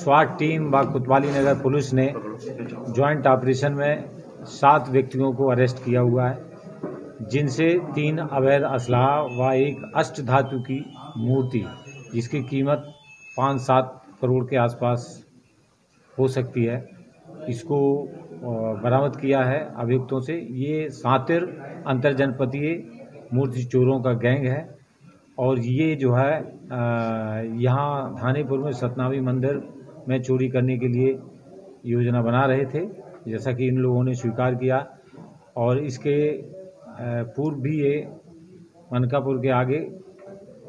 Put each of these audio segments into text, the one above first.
स्वाट team व कोतवाली नगर पुलिस ने ज्वाइंट ऑपरेशन में सात व्यक्तियों को अरेस्ट किया हुआ है, जिनसे तीन अवैध असलाह व एक अष्ट धातु की मूर्ति, जिसकी कीमत पाँच सात करोड़ के आसपास हो सकती है। इसको बरामद किया है अभियुक्तों से। ये सातिर अंतर जनपदीय मूर्ति चोरों का गैंग है और ये जो है यहाँ थानेपुर में सतनावी मंदिर में चोरी करने के लिए योजना बना रहे थे, जैसा कि इन लोगों ने स्वीकार किया। और इसके पूर्व भी ये मनकापुर के आगे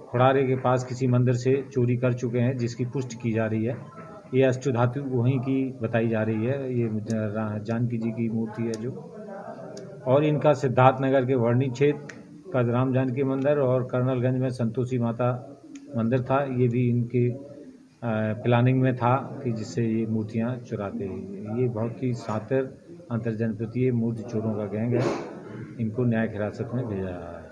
खुड़ारे के पास किसी मंदिर से चोरी कर चुके हैं, जिसकी पुष्टि की जा रही है। ये अष्ट धातु वहीं की बताई जा रही है। ये जानकी जी की मूर्ति है जो। और इनका सिद्धार्थ नगर के वर्णी क्षेत्र का राम जानकी मंदिर और कर्नलगंज में संतोषी माता मंदिर था। ये भी इनके प्लानिंग में था कि जिससे ये मूर्तियाँ चुराते ये बहुत ही सातर अंतर जनपदीय मूर्ति चोरों का गैंग है। इनको न्यायिक हिरासत में भेजा रहा है।